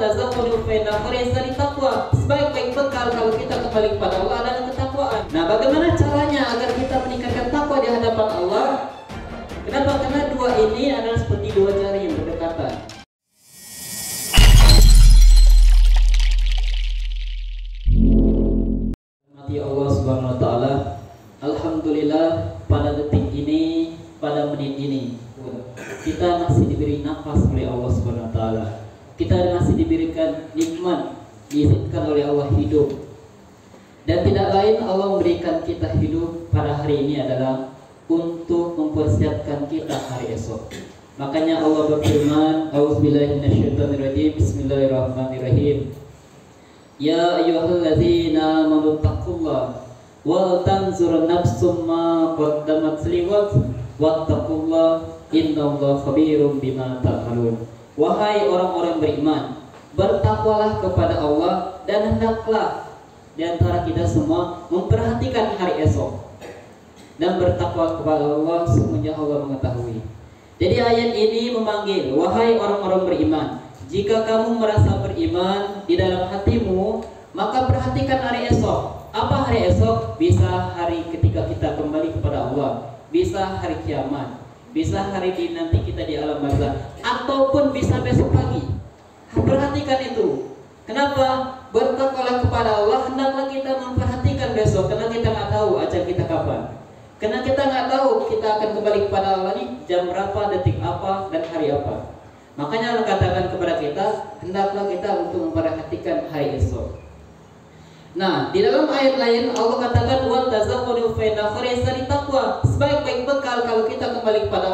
tazawwadu fa inna khairal taqwa. Sebaik-baik bekal kalau kita kembali kepada Allah adalah ketakwaan. Nah, bagaimana caranya agar kita meningkatkan takwa di hadapan Allah? Kenapa? Karena dua ini adalah seperti dua jari yang berdekatan. Mati Allah Subhanahu wa taala. Alhamdulillah pada detik ini, pada menit ini kita masih diberi nafas oleh Allah Subhanahu wa taala. Kita diberikan nikmat, diizinkan oleh Allah hidup. Dan tidak lain Allah memberikan kita hidup pada hari ini adalah untuk mempersiapkan kita hari esok. Makanya Allah berfirman, "A'udzubillahi minasyaitonirrajim. Bismillahirrahmanirrahim." Ya ayyuhalladzina amanu taqullaha wal tanzur nafsum ma qaddamat liwat wattaqullaha innallaha khabirum bima ta'malun. Wahai orang-orang beriman, bertakwalah kepada Allah dan hendaklah di antara kita semua memperhatikan hari esok dan bertakwa kepada Allah sesungguhnya Allah mengetahui. Jadi ayat ini memanggil wahai orang-orang beriman, jika kamu merasa beriman di dalam hatimu, maka perhatikan hari esok. Apa hari esok? Bisa hari ketika kita kembali kepada Allah, bisa hari kiamat, bisa hari di nanti kita di alam barzah, ataupun bisa besok pagi. Perhatikan itu. Kenapa? Bertakwalah kepada Allah, hendaklah kita memperhatikan besok, karena kita nggak tahu ajal kita kapan. Karena kita nggak tahu kita akan kembali kepada Allah ini jam berapa, detik apa, dan hari apa. Makanya Allah katakan kepada kita, hendaklah kita untuk memperhatikan hari esok. Nah, di dalam ayat lain Allah katakan wa tazawwadu fa inna taqwa. Sebaik-baik bekal kalau kita kembali kepada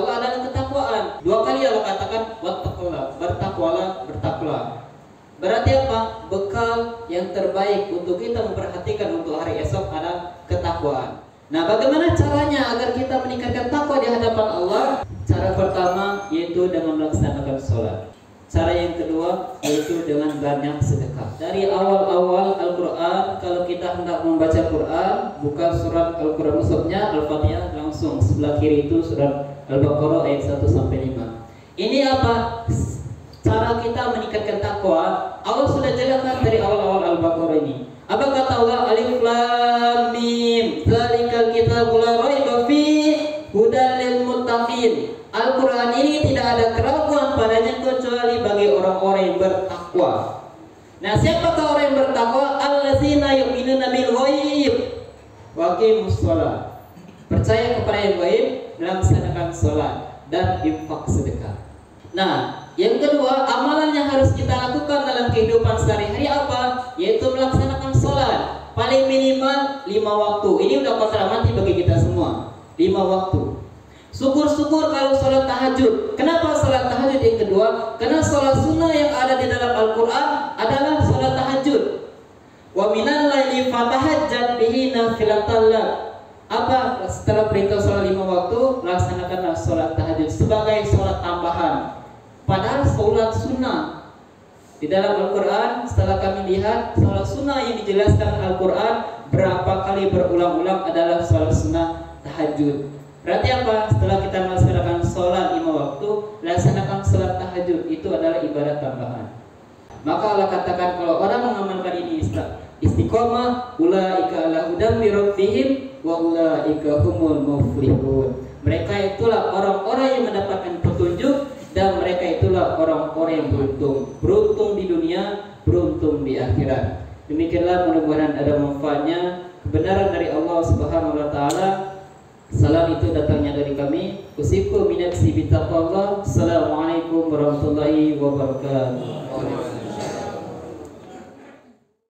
Berarti apa? Bekal yang terbaik untuk kita memperhatikan untuk hari esok adalah ketakwaan. Nah, bagaimana caranya agar kita meningkatkan takwa di hadapan Allah? Cara pertama yaitu dengan melaksanakan sholat. Cara yang kedua yaitu dengan banyak sedekah. Dari awal-awal Al-Quran, kalau kita hendak membaca Quran, buka surat Al-Quran musuhnya Al-Fatihah langsung sebelah kiri itu surat Al-Baqarah ayat 1 sampai 5. Ini apa? Cara kita meningkatkan takwa. Allah sudah jelaskan dari awal-awal Al-Baqarah ini. Apa kata Allah? Alif Lam Mim. Zalikal kitabul la raiba fi hudal lil muttaqin. Al-Quran ini tidak ada keraguan padanya kecuali bagi orang-orang yang bertakwa. Nah, siapakah orang yang bertakwa? Allazina yu'minuna bil ghaib wa shalah. Percaya kepada yang gaib, melaksanakan sholat dan infak sedekah. Nah, yang kedua, amalan yang harus kita lakukan dalam kehidupan sehari-hari apa? Yaitu melaksanakan sholat. Paling minimal lima waktu. Ini udah kontrak mati bagi kita semua. Lima waktu. Syukur-syukur kalau sholat tahajud. Kenapa sholat tahajud yang kedua? Karena sholat sunnah yang ada di dalam Al-Quran adalah sholat tahajud. Wa minal laili fatahajjat bihi nafilatallah. Apa setelah perintah sholat lima waktu laksanakanlah sholat tahajud sebagai sholat sholat sunnah di dalam Al-Quran setelah kami lihat sholat sunnah yang dijelaskan Al-Quran berapa kali berulang-ulang adalah sholat sunnah tahajud. Berarti apa? Setelah kita melaksanakan sholat lima waktu, laksanakan sholat tahajud itu adalah ibadah tambahan. Maka Allah katakan kalau orang mengamalkan ini istiqomah, ulaika ala rabbihim wa ulaika humul muflihun. Mereka itulah orang-orang Demikianlah mudah-mudahan ada manfaatnya kebenaran dari Allah Subhanahu wa taala Salam itu datangnya dari kami. Usiku minat si. Assalamualaikum warahmatullahi wabarakatuh.